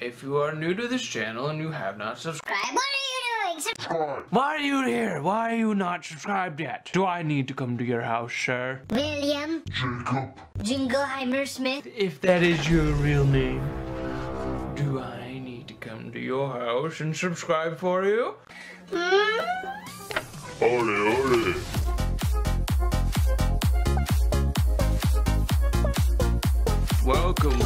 If you are new to this channel and you have not subscribed, What are you doing? Subscribe. why are you here? Why are you not subscribed yet? Do I need to come to your house, sir? William. Jacob. Jingleheimer Smith. If that is your real name, do I need to come to your house and subscribe for you? Hmm? Ole, ole. Welcome.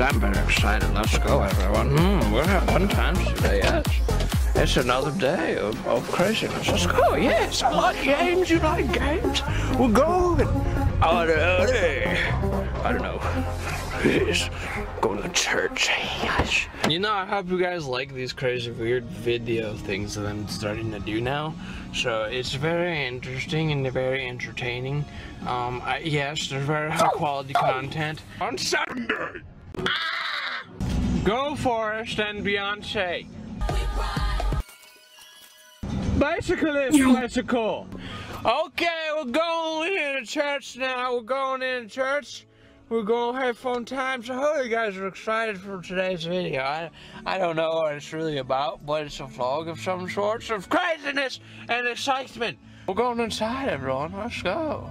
I'm very excited. Let's go, everyone. Hmm, we're having fun times today, yes. It's another day of, of craziness. Let's go, yes. I like games. You like games? We're going. I don't know. Yes. Going to church. Yes. You know, I hope you guys like these crazy, weird video things that I'm starting to do now. So it's very interesting and very entertaining. Um, I, yes, there's very high quality content on Sunday. Go Forest and Beyonce. Bicyclist bicycle. Okay, we're going into church now. We're going into church. We're gonna have fun times. I hope you guys are excited for today's video. I, I don't know what it's really about, but it's a vlog of some sorts of craziness and excitement. We're going inside, everyone. Let's go.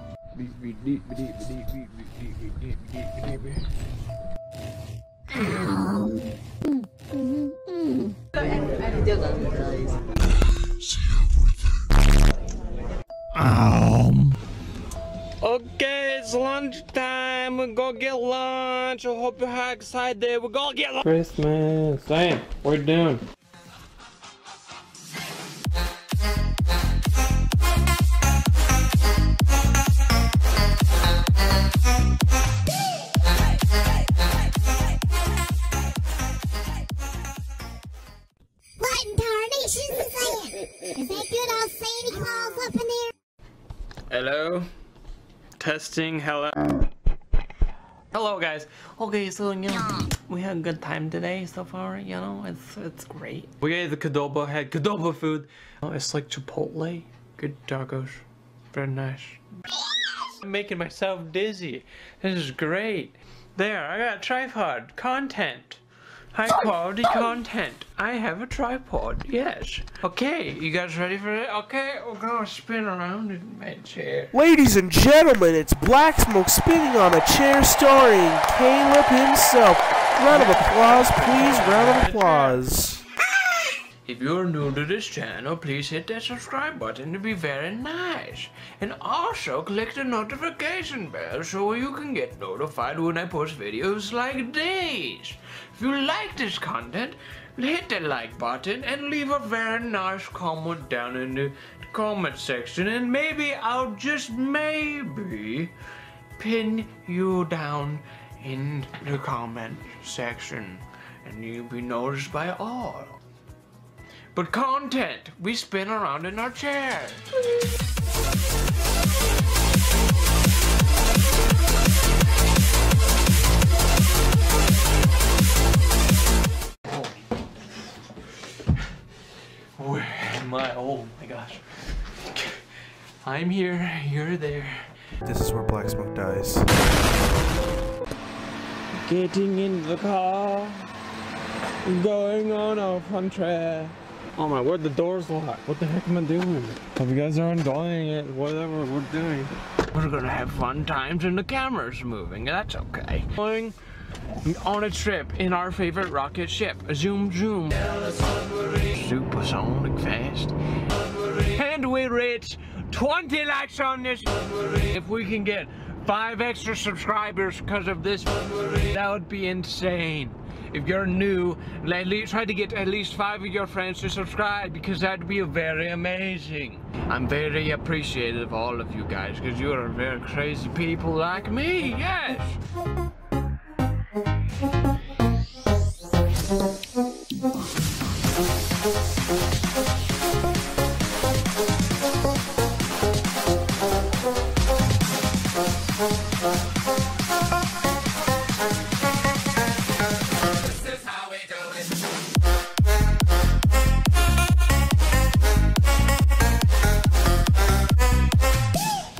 Um. Okay, it's lunchtime. We're gonna get lunch. I hope you're excited. We're gonna get lunch. Christmas. Hey, what are you doing? Hello? Testing, hello. Hello guys. Okay, so you know, we had a good time today so far, you know, it's it's great. We ate the Qdoba, had Qdoba food. Oh, it's like Chipotle. Good tacos. Very nice. I'm making myself dizzy. This is great. There, I got a tripod. Content. High quality content. I have a tripod, yes. Okay, you guys ready for it? Okay, we're gonna spin around in my chair. Ladies and gentlemen, it's Black Smoke spinning on a chair starring Caleb himself. Round of applause, please. Round of applause. If you're new to this channel, please hit that subscribe button to be very nice. And also click the notification bell so you can get notified when I post videos like these. If you like this content, hit the like button and leave a very nice comment down in the comment section and maybe I'll just maybe pin you down in the comment section and you'll be noticed by all. But content, we spin around in our chair. Where am I? Oh my gosh. I'm here, you're there. This is where Black Smoke dies. Getting in the car, going on a fun trip. Oh my word, the door's locked. What the heck am I doing? Hope you guys are enjoying it, whatever we're doing. We're gonna have fun times and the camera's moving, that's okay. Going on a trip in our favorite rocket ship, Zoom Zoom. Supersonic fast. And we reach 20 likes on this. If we can get five extra subscribers because of this, that would be insane. If you're new, try to get at least five of your friends to subscribe because that'd be very amazing. I'm very appreciative of all of you guys because you are very crazy people like me, yes.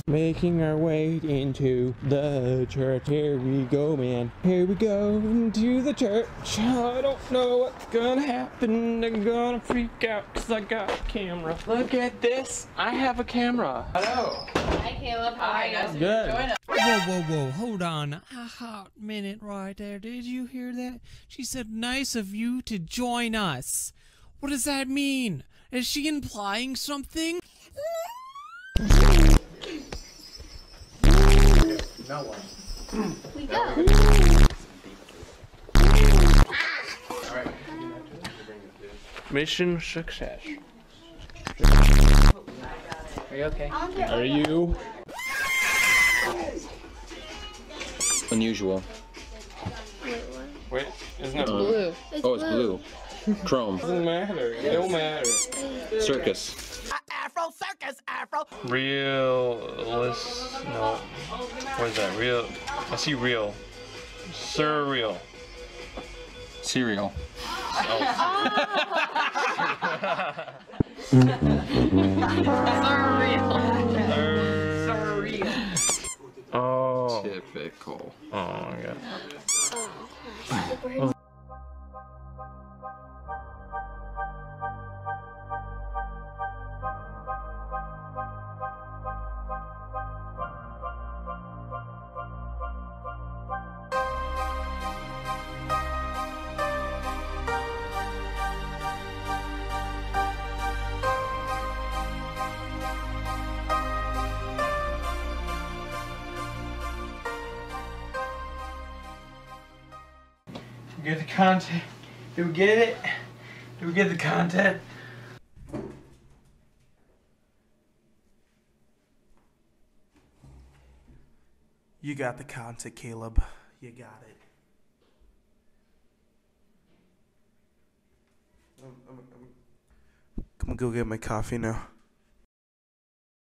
Making our way into the church. Here we go, man. Here we go into the church. I don't know what's gonna happen. I'm gonna freak out because I got a camera. Look at this. I have a camera. Hello. Hi, Caleb. How Hi, guys. Good. Whoa, whoa, whoa. Hold on a hot minute right there. Did you hear that? She said, nice of you to join us. What does that mean? Is she implying something? We go. Mission success. Are you okay? Are you? Unusual. Wait, isn't it uh, blue? Oh, it's blue. Chrome. Doesn't matter. It don't matter. Circus. Realist. No. What is that? Real. I see real. Surreal. Cereal. Oh. Typical. Oh my god. Oh. Get the content. Do we get it? Do we get the content? You got the content, Caleb. You got it. I'm, I'm, I'm, go get my coffee now.